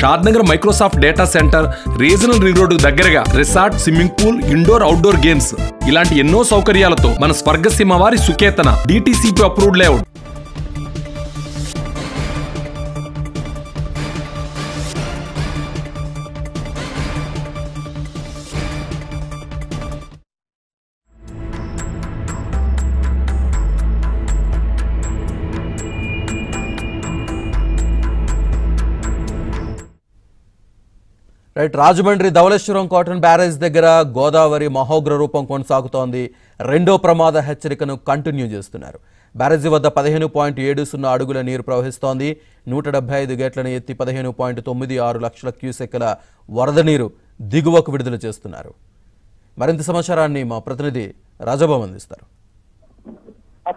Shadnagar Microsoft data center regional ring road దగ్గరగా resort swimming pool indoor outdoor games. ఇలాంటి ఎన్నో సౌకర్యాలతో మన స్వర్గసీమ వారి Suketana DTCP approved layout right Rajahmundry Dhavaleswaram cotton barrage దగ్గర గోదావరి మహోగ్ర రూపం కొనసాగుతోంది. రెండో ప్రమాద హెచ్చరికను కంటిన్యూ చేస్తున్నారు. బ్యారేజీ వద్ద పదిహేను పాయింట్ ఏడు సున్నా అడుగుల నీరు ప్రవహిస్తోంది. నూట డెబ్బై ఐదు గేట్లను ఎత్తి పదిహేను పాయింట్ తొమ్మిది ఆరు లక్షల క్యూసెక్కుల వరద నీరు దిగువకు విడుదల చేస్తున్నారు. మరింత సమాచారాన్ని మా ప్రతినిధి రాజభవన్ అందిస్తారు.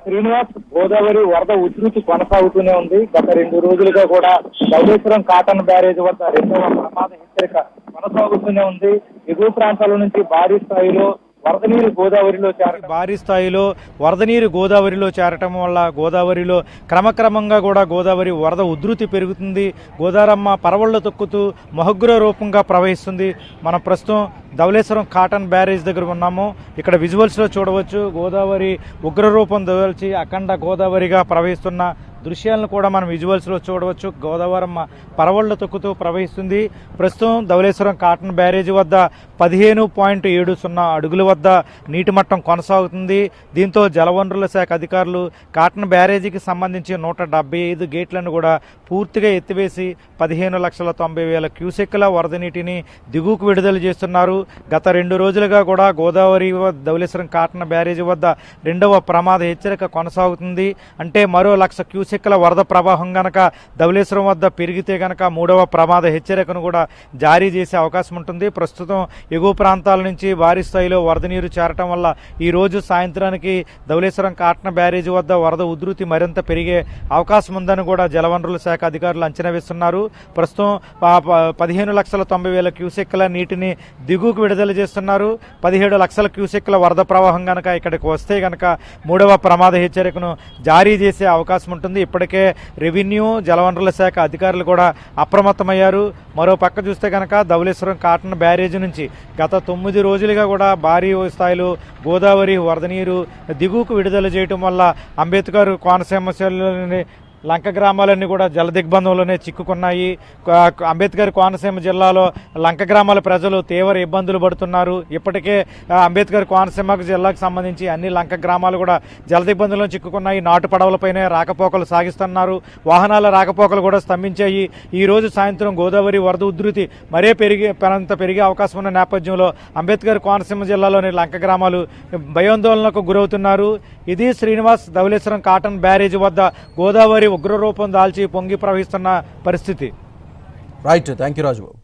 శ్రీనివాస్ గోదావరి వరద ఉధృతి కొనసాగుతూనే ఉంది. గత రెండు రోజులుగా కూడా ధవళేశ్వరం కాటన్ బ్యారేజ్ వద్ద రెండవ ప్రమాద హెచ్చరిక కొనసాగుతూనే ఉంది. ఎగువ ప్రాంతాల నుంచి భారీ స్థాయిలో వరద నీరు గోదావరిలో చేరడం భారీ స్థాయిలో వరద నీరు గోదావరిలో చేరటం వల్ల గోదావరిలో క్రమక్రమంగా కూడా గోదావరి వరద ఉధృతి పెరుగుతుంది. గోదారమ్మ పరవళ్ళు తొక్కుతూ మహగ్ర రూపంగా ప్రవహిస్తుంది. మనం ప్రస్తుతం ధవళేశ్వరం కాటన్ బ్యారేజ్ దగ్గర ఉన్నాము. ఇక్కడ విజువల్స్లో చూడవచ్చు. గోదావరి ఉగ్రరూపం దవల్చి అఖండ గోదావరిగా ప్రవహిస్తున్న దృశ్యాలను కూడా మనం విజువల్స్లో చూడవచ్చు. గోదావరం పరవళ్ళు తొక్కుతూ ప్రవహిస్తుంది. ప్రస్తుతం ధవళేశ్వరం కాటన్ బ్యారేజీ వద్ద పదిహేను పాయింట్ ఏడు సున్నా అడుగుల వద్ద నీటి మట్టం కొనసాగుతుంది. దీంతో జలవనరుల శాఖ అధికారులు కాటన్ బ్యారేజీకి సంబంధించి నూట డెబ్బై ఐదు గేట్లను కూడా పూర్తిగా ఎత్తివేసి పదిహేను లక్షల తొంభై వేల క్యూసెక్కుల వరద నీటిని దిగువకు విడుదల చేస్తున్నారు. గత రెండు రోజులుగా కూడా గోదావరి ధవలేశ్వరం కాటన్ బ్యారేజీ వద్ద రెండవ ప్రమాద హెచ్చరిక కొనసాగుతుంది. అంటే మరో లక్ష చిక్కల వరద ప్రవాహం గనక ధవళేశ్వరం వద్ద పెరిగితే గనక మూడవ ప్రమాద హెచ్చరికను కూడా జారీ చేసే అవకాశం ఉంటుంది. ప్రస్తుతం ఎగువ ప్రాంతాల నుంచి భారీ స్థాయిలో వరద నీరు చేరటం వల్ల ఈ రోజు సాయంత్రానికి ధవళేశ్వరం కాట్న బ్యారేజీ వద్ద వరద ఉధృతి మరింత పెరిగే అవకాశం ఉందని కూడా జలవనరుల శాఖ అధికారులు అంచనా వేస్తున్నారు. ప్రస్తుతం ప- పదిహేను లక్షల తొంభై వేల క్యూసెక్ల నీటిని దిగువకు విడుదల చేస్తున్నారు. పదిహేడు లక్షల క్యూసెక్ల వరద ప్రవాహం గనక ఇక్కడికి వస్తే గనక మూడవ ప్రమాద హెచ్చరికను జారీ చేసే అవకాశం ఉంటుంది. ఇప్పటికే రెవెన్యూ జలవనరుల శాఖ అధికారులు కూడా అప్రమత్తమయ్యారు. మరో పక్క చూస్తే కనుక ధవళేశ్వరం కాటన్ బ్యారేజ్ నుంచి గత తొమ్మిది రోజులుగా కూడా భారీ స్థాయిలో గోదావరి వరద నీరు దిగువకు విడుదల చేయటం వల్ల అంబేద్కర్ కోనసీమ జిల్లాలోని లంక గ్రామాలన్నీ కూడా జల దిగ్బంధంలోనే చిక్కుకున్నాయి అంబేద్కర్ కోనసీమ జిల్లాలో లంక గ్రామాల ప్రజలు తీవ్ర ఇబ్బందులు పడుతున్నారు. ఇప్పటికే అంబేద్కర్ కోనసీమ జిల్లాకు సంబంధించి అన్ని లంక గ్రామాలు కూడా జల దిగ్బంధంలో చిక్కుకున్నాయి. నాటు పడవలపైనే రాకపోకలు సాగిస్తున్నారు. వాహనాల రాకపోకలు కూడా స్తంభించాయి. ఈ రోజు సాయంత్రం గోదావరి వరద ఉధృతి మరే పెరిగి పెరంత పెరిగే అవకాశం ఉన్న నేపథ్యంలో అంబేద్కర్ కోనసీమ జిల్లాలోని లంక గ్రామాలు భయాందోళనకు గురవుతున్నారు. ఇది శ్రీనివాస్ ధవలేశ్వరం కాటన్ బ్యారేజ్ వద్ద గోదావరి ఉగ్రరూపం దాల్చి పొంగి ప్రవహిస్తున్న పరిస్థితి. Right thank you Rajubabu